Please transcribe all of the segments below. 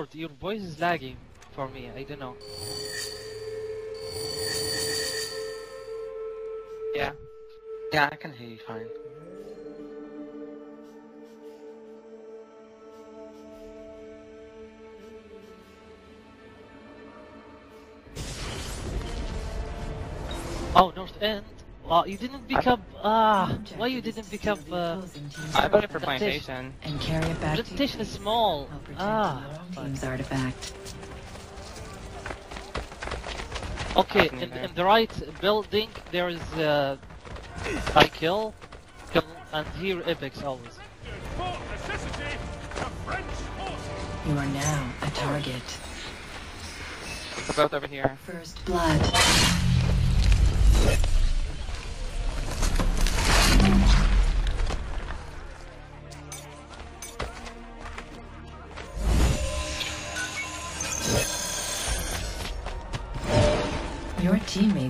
Lord, your voice is lagging for me. I don't know. Yeah. Yeah, I can hear you fine. Oh, North End. Well, you didn't pick up. Ah, why you didn't pick up? Uh, I voted for Plantation. plantation. and carry it back to presentation is small. Ah, your own fine. team's artifact. Okay, in, in the right building there is uh, I kill, kill, and here Apex always. For necessity, the French forces. You are now a target. We're both over here. First blood.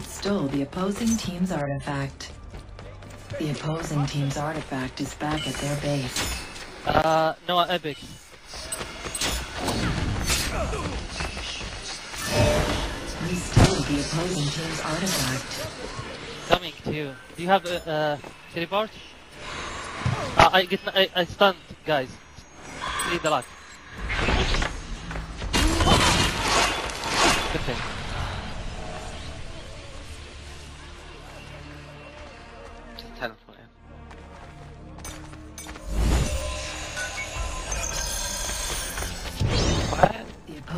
Teammates stole the opposing team's artifact. The opposing team's artifact is back at their base. Uh, no Epic. You stole the opposing team's artifact. Coming to you. Do you have a uh, uh, teleport? Uh, I get I, I stunned guys. See the luck.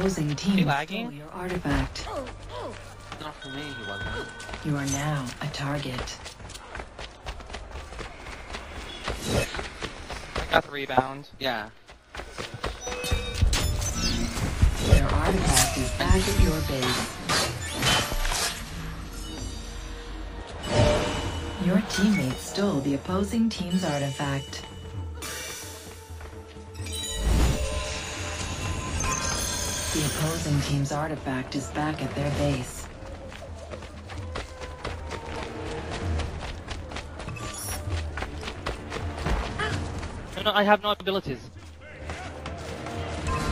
Opposing team stole lagging? your artifact. Oh, oh. Not for me, he wasn't. You are now a target. I got the rebound. Yeah. Their artifact is back at your base. Your teammates stole the opposing team's artifact. The opposing team's artifact is back at their base. No, no, I have no abilities.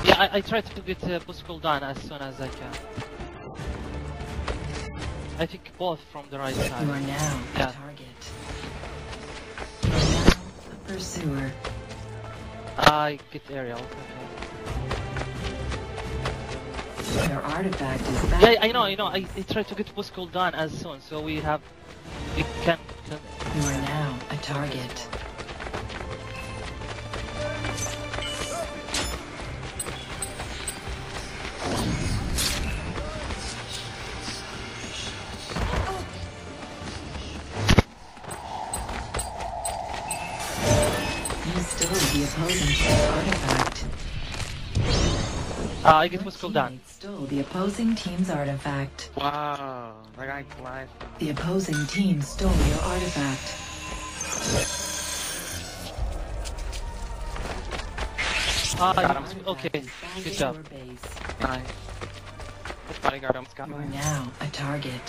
Yeah, I, I try to get uh, boost cooldown as soon as I can. I think both from the right side. You are now a Yeah. target. You are now a pursuer. I get aerial. Okay. Their artifact is back. Yeah, I know, I know. I, I try to get boost cooldown as soon, so we have, we can. can You are now a target. You uh, I get Your boost cooldown. teammates stole the opposing team's artifact. Wow. That guy flies. The opposing team stole your artifact. Ah, Got him. Artifact okay. Good job. Nice. This bodyguard almost got You're now a target.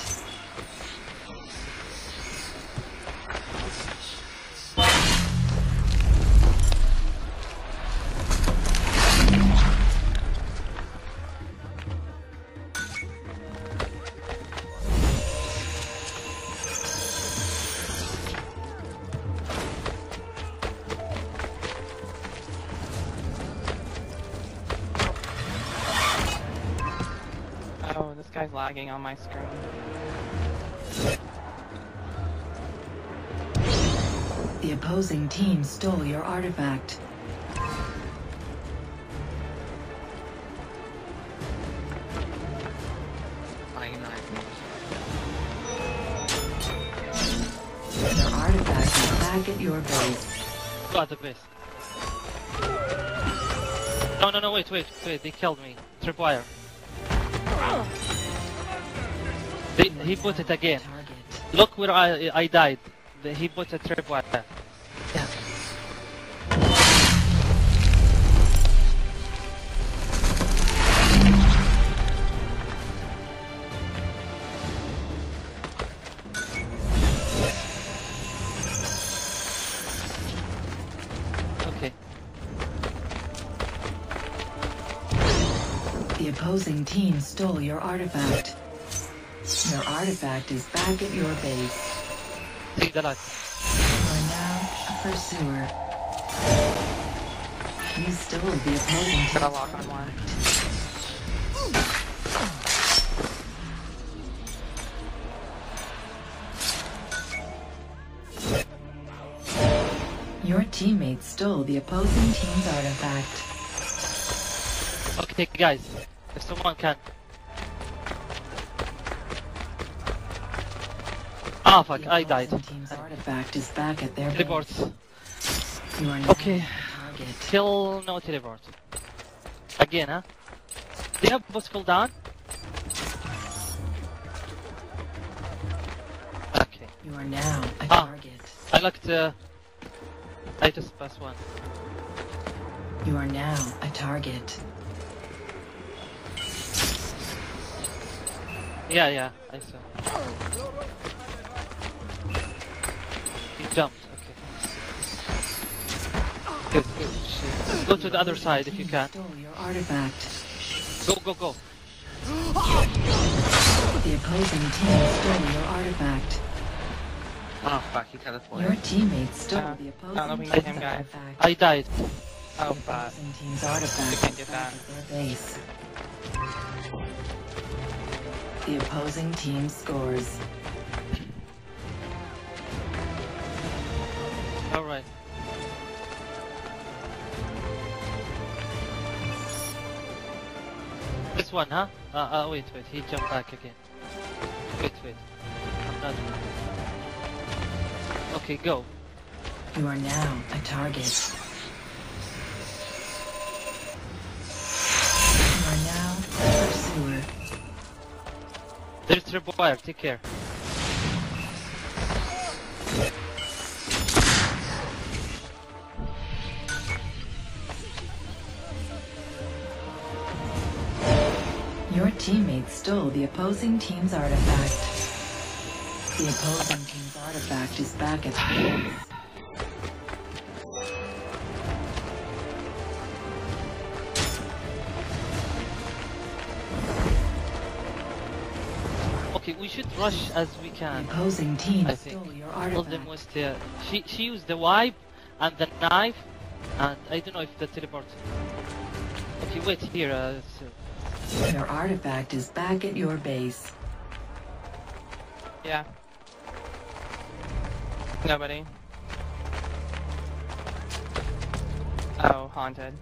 Guy's lagging on my screen. The opposing team stole your artifact. Fine, nice. Your artifact is back at your base. Got the best. No, no, no, wait, wait, wait. They killed me. Tripwire. Oh. They, he put it again. Look where I I died. He put a tripwire. Yeah. Okay. The opposing team stole your artifact. Your artifact is back at your base. Take the light. You are now a pursuer. You stole the opposing team's Got a lock on one. Your teammate stole the opposing team's artifact. Okay, guys. If someone can. Ah, fuck, I died. team's artifact is back at their. Teleport. You are now Okay. Kill, no teleport. Again, huh? Do you have boost cooldown? Okay. You are now a Ah. target. I like to... I just press one. You are now a target. Yeah, yeah, I saw. He jumped, okay. Good, good. Go to the other side if you can. Stole your artifact. Go, go, go. The opposing team stole your artifact. Oh fuck, he Your teleported. teammates stole Uh, the I don't know opposing if we can get team's him, guys. artifact. I died. Oh, The fuck. opposing team's artifact We can't get back that. their base. The opposing team scores. Alright. This one, huh? Uh, uh, wait, wait, he jumped back again. Wait, wait. I'm not... Okay, go. You are now a target. You are now a pursuer. There's tripwire, take care. Teammates stole the opposing team's artifact. The opposing team's artifact is back at the base. Okay, we should rush as we The can. opposing team I think. stole your All of them artifact. was there. She, she used the wipe and the knife, and I don't know if the teleport. Okay, wait here. Uh, so Your artifact is back at your base. Yeah. Nobody. Oh, haunted.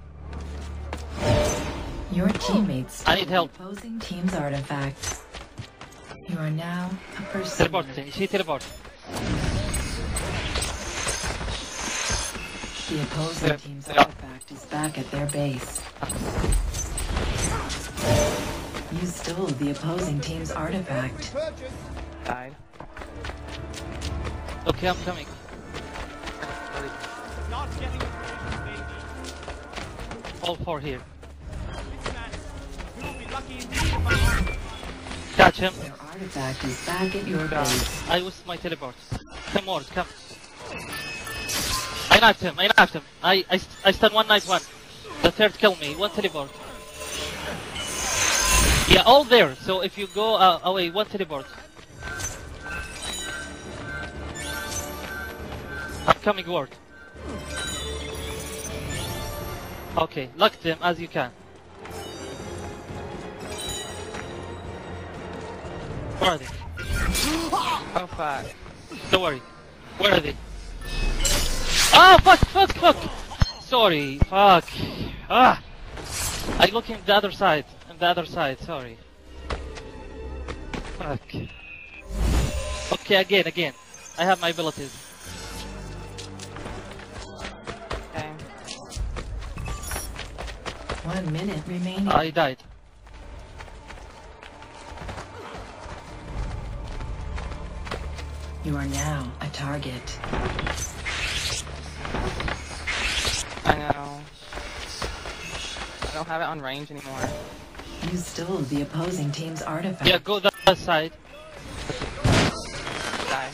Your teammates I need help. opposing team's artifact. You are now a person. teleport, she teleport. The opposing team's artifact is back at their base. You stole the opposing team's artifact. Died. Okay, I'm coming. Not getting. All four here. This man, we will be lucky indeed if I Catch him. Your artifact is back at your Yeah. base. I used my teleport. Come more, come. I knifed him, I knifed him. I, I, I stun one knife one. The third killed me, one teleport. Yeah, all there. So if you go uh, away, one teleport. I'm coming ward. Okay, lock them as you can. Where are they? Oh, fuck. Don't worry. Where are they? Oh fuck, fuck, fuck! Sorry, fuck. Ah! I look in the other side. On the other side, sorry. Fuck. Okay, again, again. I have my abilities. Okay. One minute remaining. I died. You are now a target. I know. I don't have it on range anymore. You stole the opposing team's artifact. Yeah, go the other side. Die.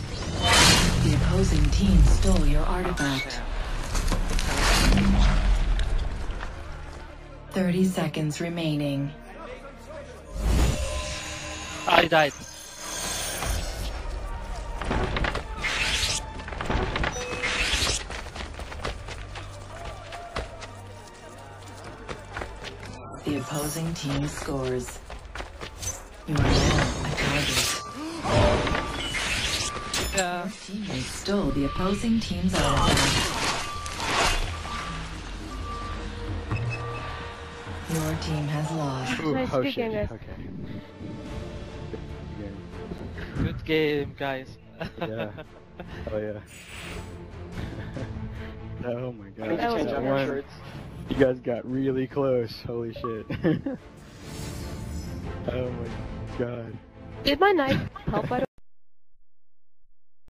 The opposing team stole your artifact. shit. 30 seconds remaining. I died. The opposing team scores. You are now a target. Yeah. Teammates stole the opposing team's artifact. Your team has lost. Ooh, Nice oh speak shit. English. Okay. Good game, guys. Yeah. Oh yeah. oh my god. That was That good. one- You guys got really close. Holy shit. oh my god. Did my knife help? I